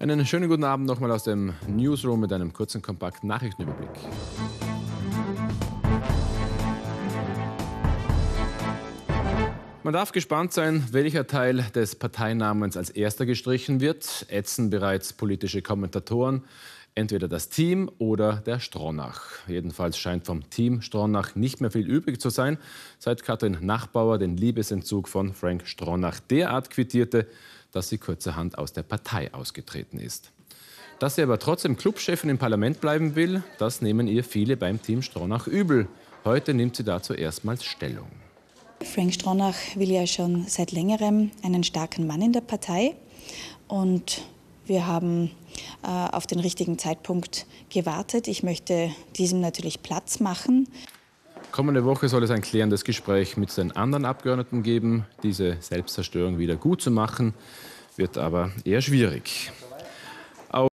Einen schönen guten Abend nochmal aus dem Newsroom mit einem kurzen, kompakten Nachrichtenüberblick. Man darf gespannt sein, welcher Teil des Parteinamens als erster gestrichen wird. Ätzen bereits politische Kommentatoren. Entweder das Team oder der Stronach. Jedenfalls scheint vom Team Stronach nicht mehr viel übrig zu sein, seit Katrin Nachbauer den Liebesentzug von Frank Stronach derart quittierte, dass sie kurzerhand aus der Partei ausgetreten ist. Dass sie aber trotzdem Clubchefin im Parlament bleiben will, das nehmen ihr viele beim Team Stronach übel. Heute nimmt sie dazu erstmals Stellung. Frank Stronach will ja schon seit längerem einen starken Mann in der Partei. Und wir haben äh, auf den richtigen Zeitpunkt gewartet. Ich möchte diesem natürlich Platz machen. Kommende Woche soll es ein klärendes Gespräch mit den anderen Abgeordneten geben. Diese Selbstzerstörung wieder gut zu machen, wird aber eher schwierig.